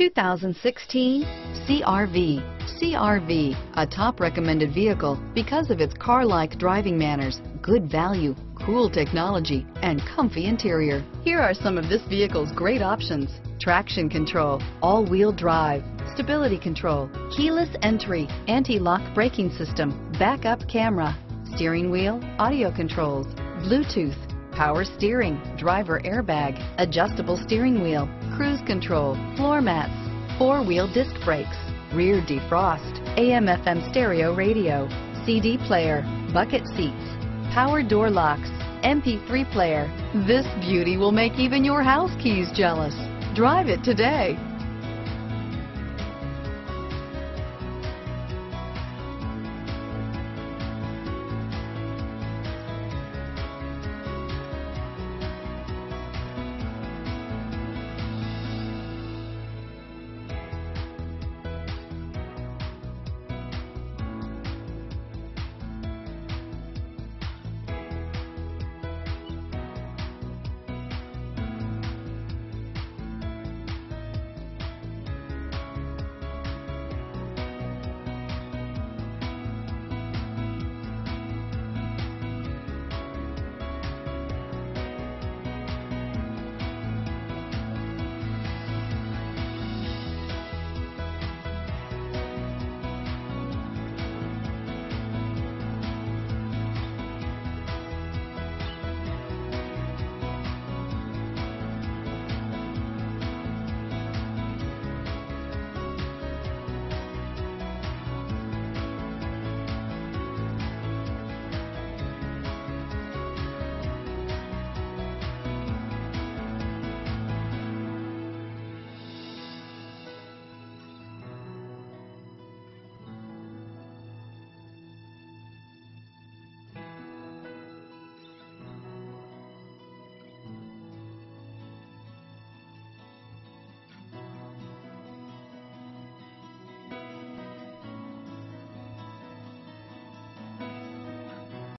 2016 CRV. CRV, a top recommended vehicle because of its car-like driving manners, good value, cool technology, and comfy interior. Here are some of this vehicle's great options. Traction control, all-wheel drive, stability control, keyless entry, anti-lock braking system, backup camera, steering wheel, audio controls, Bluetooth, power steering, driver airbag, adjustable steering wheel, cruise control, floor mats, four-wheel disc brakes, rear defrost, AM FM stereo radio, CD player, bucket seats, power door locks, MP3 player. This beauty will make even your house keys jealous. Drive it today.